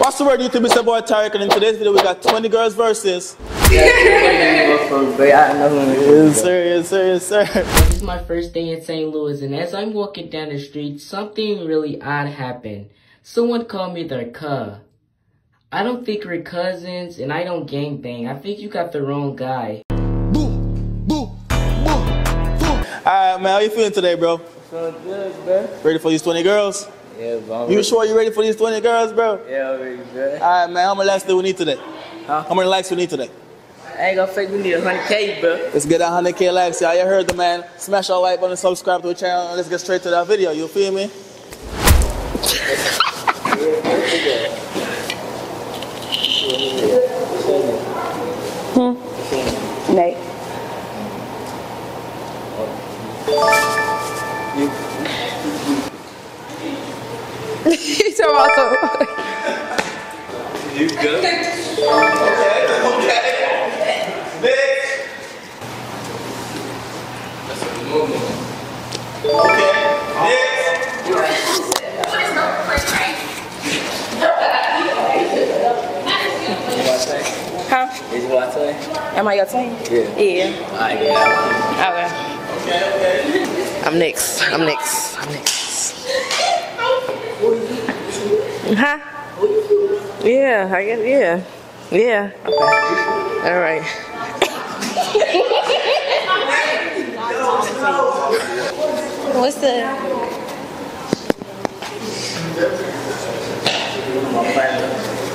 What's the word YouTube? It's your boy Tyreke, and in today's video we got 20 girls versus. Yes, sir, yes, sir, yes, sir. This is my first day in St. Louis, and as I'm walking down the street, something really odd happened. Someone called me their cuh. I don't think we're cousins, and I don't gangbang. I think you got the wrong guy. Alright, man, how you feeling today, bro? Feeling good, bro. Ready for these 20 girls? Yeah, bro. You sure you ready for these 20 girls, bro? Yeah, very good. Alright, man, how many likes do we need today? Huh? How many likes we need today? I ain't gonna fake we need a hundred K, bro. Let's get that 100k likes, y'all. You heard the man. Smash our like button, subscribe to the channel, and let's get straight to that video. You feel me? Okay. Next. Huh? Is what I say? Am I your team? Yeah. Yeah. Alright, yeah. Okay. I'm next. I'm next. I'm next. Huh? Yeah, I guess, yeah. Yeah. Okay. All right. What's the?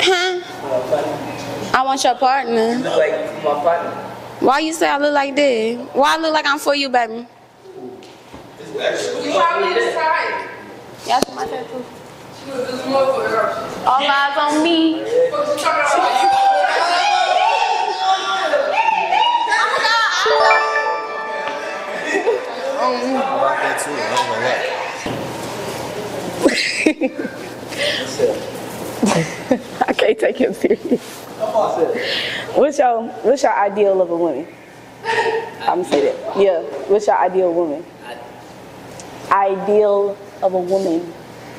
Huh? I want your partner. Look like my partner. Why you say I look like that? Why I look like I'm for you, baby? You probably decide. Yes, my tattoo. All eyes on me. I can't take him serious. What's your What's your ideal of a woman? I'm say that. Yeah. What's your ideal woman? Ideal of a woman,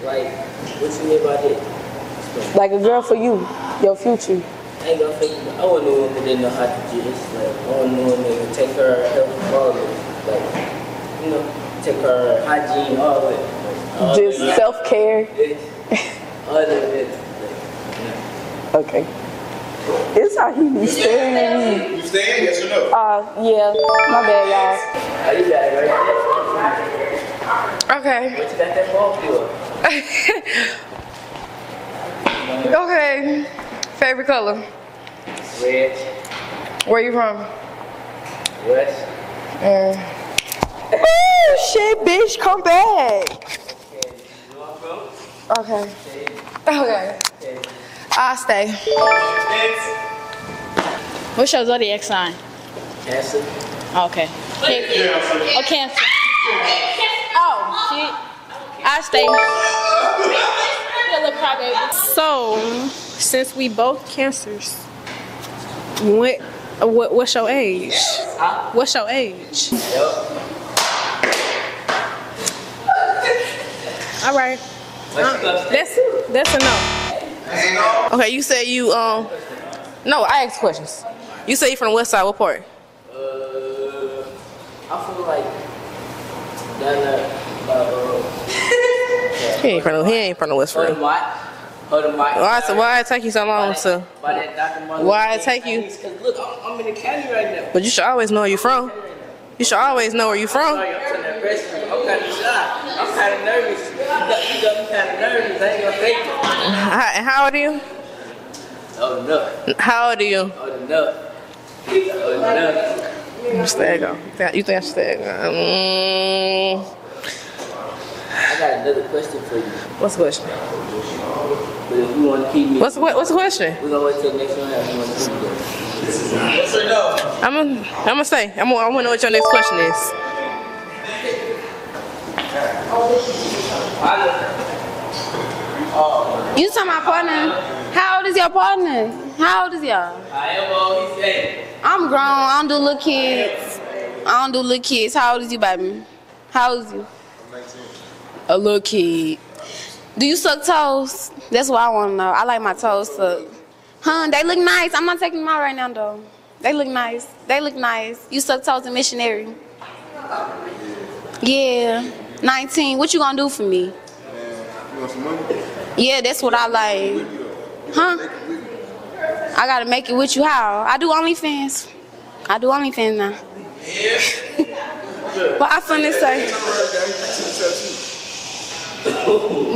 Like, what you mean by that? like a girl for you, your future. I ain't gonna fake you. I want no one that know how to dress. Like, I want no that can take her health all the Like, you know, take her hygiene all the way. Like, all Just the- self care. All of it. Like, Okay. This how he be staring at me. You staying? Yes or no? Uh, yeah. My bad, how you got it right Okay. What you got that ball for? Okay. Favorite color? Red, Where you from? west. Oh shit, bitch, come back. Okay. Okay. I'll stay. Next. What's your zodiac sign? Cancer. Okay. Oh, Cancer. Oh, shit. I stay. You look crybaby. So, since we both cancers, what, what what's your age? What's your age? All right, that's that's no. Okay, you say you um. No, I asked questions. You say you from the west side. What part? Uh, I feel like down there, uh, He ain't from the. He ain't from the west side. mic, hold the mic. Why? So why it take you so long to? By that Dr. Martin Why it take you- Cause look, I'm, I'm in the county right now. But you should always know where you're from. You should always know where you're from. I'm. I'm kind of. I'm nervous. You kind of nervous. I ain't gonna fake it. How, old are you? Oh, enough. How old are you? Oh, enough. Oh, enough. You stay go. You think I should stay go? Mm, I got another question for you. what's the question? But if you want to keep me, What's the, what's the question? we're to wait till next one. If you want to keep me. Yes or no? I'm gonna, I'm gonna stay. I'm gonna, I wanna know what your next question is. You talking my partner? How old is your partner? How old is y'all? I am all he said. I'm grown. I don't do little kids. I don't do little kids. How old is you, baby? How old is you? A little kid. Do you suck toes? That's what I want to know. I like my toes sucked. Huh? They look nice. I'm not taking them out right now though. They look nice. They look nice. You suck toes in missionary. Yeah. 19. What you gonna do for me? You want some money? Yeah, that's what I like. Huh? I gotta make it with you. How? I do OnlyFans. I do OnlyFans now. what I finna say?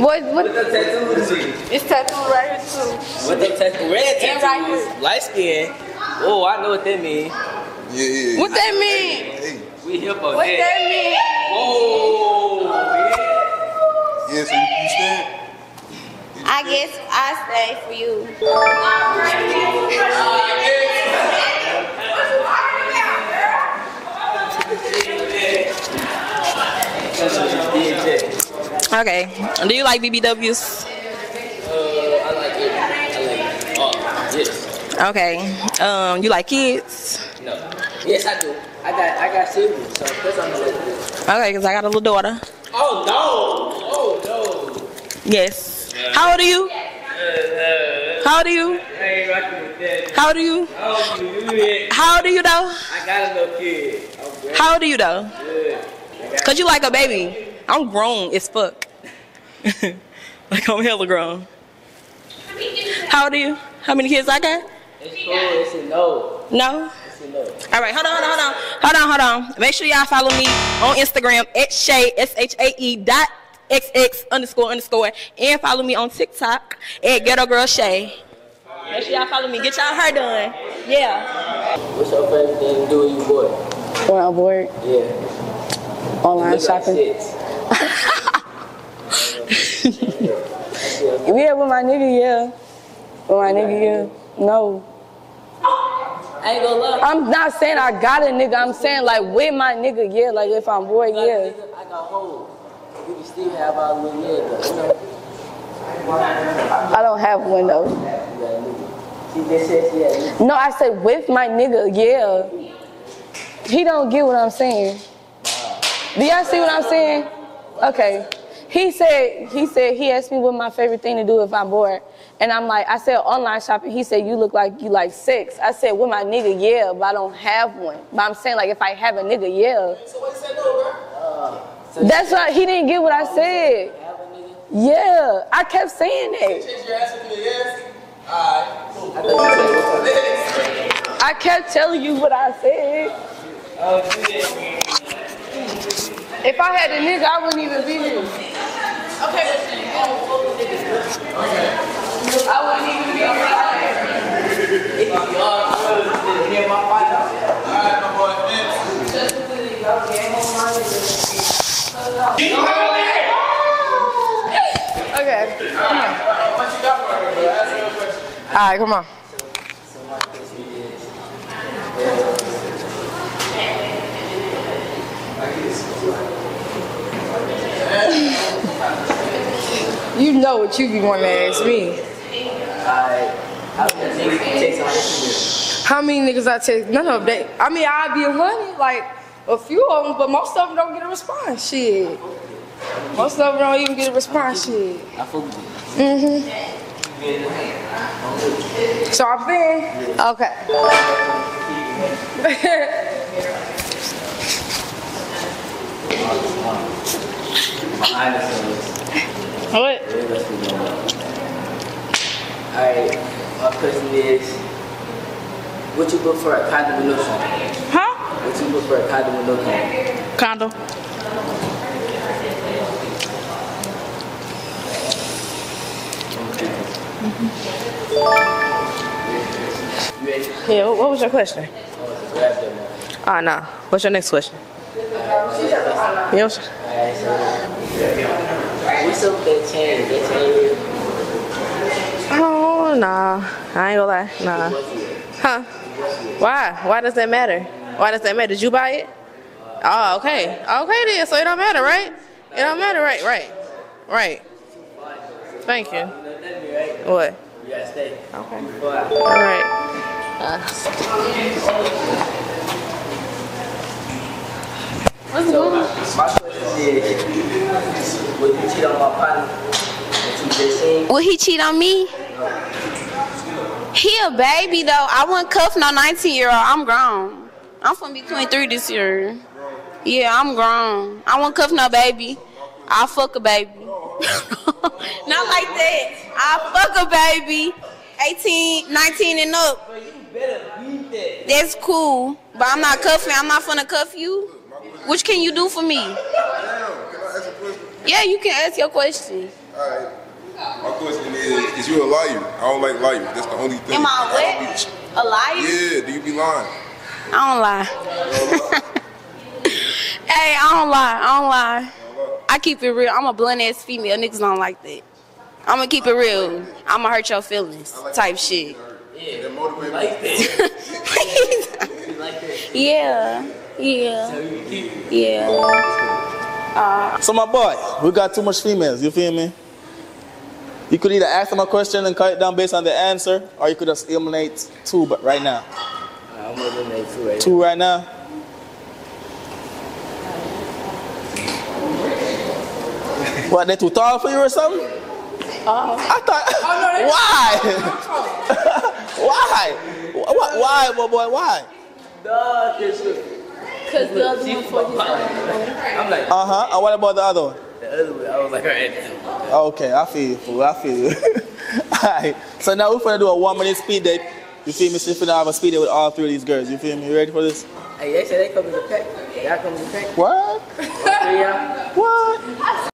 What? What? What the tattoos is? It's tattoo right here too. What the tattoo? Red And right here. Light skin. Oh, I know what that mean. Yeah, yeah, yeah. What that mean? Hey, We here for that. What that. that mean? Whoa. Yeah, so you, you stand? I guess I stay for you. Okay. Do you like BBWs? Uh, I like it. I like it. Oh, yes. Okay. Um, you like kids? No. Yes, I do. I got I got siblings, so of course I'm gonna like it. Okay, because I got a little daughter. Oh no! Yes. How old are you? How old are you? How old are you? How old are you though? I got a little kid. How old are you though? Cause you like a baby. I'm grown as fuck. like I'm hella grown. How old are you? How many kids I got? It's cool. It's a no. No? No. All right, hold on, hold on, hold on, hold on, hold on. Make sure y'all follow me on Instagram at Shay S H A E dot XX underscore underscore and follow me on TikTok at Ghetto Girl Shay. Make sure y'all follow me. Get y'all hair done. Yeah. What's your favorite thing to do when you bored? When I'm bored, Yeah. online Look like shopping. shits. Yeah, with my nigga, yeah. With my nigga, yeah. No. I ain't gonna lie. I'm not saying I got a nigga. I'm saying like with my nigga, yeah. Like if I'm bored, Like, yeah. I got hoes. We can still have our little year though. You know. I don't have one though. You got a nigga. She just said she had. No, I said with my nigga, yeah. He don't get what I'm saying. Do y'all see what I'm saying? Okay. He said he said he asked me what my favorite thing to do if I'm bored. And I'm like, I said online shopping. He said you look like you like sex. I said with my nigga, yeah, but I don't have one. But I'm saying like if I have a nigga, yeah. That's why he didn't get what I said. A nigga. Yeah, I kept saying that. Change your answer to a yes. Alright. I thought you said what's up. I kept telling you what I said. Oh. If I had a nigga, I wouldn't even be here. Okay. I wouldn't even be here. It can be all good. Hear my fight. Alright, my boy. Vince. Okay. What you got for her, bro? Ask her a question. All right, come on. You know what you be wanting to ask me. How many niggas can take some shit? How many niggas I text? None of them. I mean, I'd be a hundred, like a few of them, but most of them don't get a response. Shit. Most of them don't even get a response. Shit. I fuck with you. Mhm. So I'm saying, okay. Behind the scenes. what? Yeah, let's be going Alright, my question is, what you prefer, for a condom or no condom? Huh? What you prefer, for a condom or no condom? Condom. You ready? Yeah, what was your question? Oh. Ah, nah. What's your next question? So, what's? Oh, nah. I ain't gonna lie. Nah. Huh? Why? Why does that matter? Why does that matter? Did you buy it? Oh, okay. Okay then. So it don't matter, right? It don't matter, right? Right. Right. Thank you. What? You gotta stay. Okay. All right. so, my question is, would you cheat on my partner? just seen? Will he cheat on me? He a baby though. I wouldn't cuff no 19 year old. I'm grown. I'm from between three this year. Yeah, I'm grown. I won't cuff no baby. I'll fuck a baby. Not like that. I'll fuck a baby. 18, 19 and up. That's cool. But I'm not cuffing. I'm not gonna cuff you. Which can you do for me? Yeah, you can ask your question. Alright. My question is, is you a liar? I don't like liars. That's the only thing. Am I don't what? A liar? Yeah, do you be lying? I don't lie. hey, I don't lie. I don't lie. I keep it real. I'm a blunt ass female. Niggas don't like that. I'm gonna keep it real. I'm gonna hurt your feelings. Type shit. That motivate Like that. You. Yeah. Yeah. Yeah. Uh, so my boy, we got too much females. You feel me? You could either ask them a question and cut it down based on the answer, or you could just eliminate two, but right now, I'm gonna eliminate two right two right now. What? They too tall for you or something? I thought. why? why? Why? Why, my boy? Why? No, just Cause the other one for his I'm like Uh huh. And what about the other one? the other way. I was like, alright. Okay, I feel you, fool. I feel you. Alright, so now we're gonna do a one minute speed date. You feel me? So we're gonna have a speed date with all three of these girls. You feel me? You ready for this? Hey, they said they come in the pack. Y'all come in the pack. What? Three y'all. What?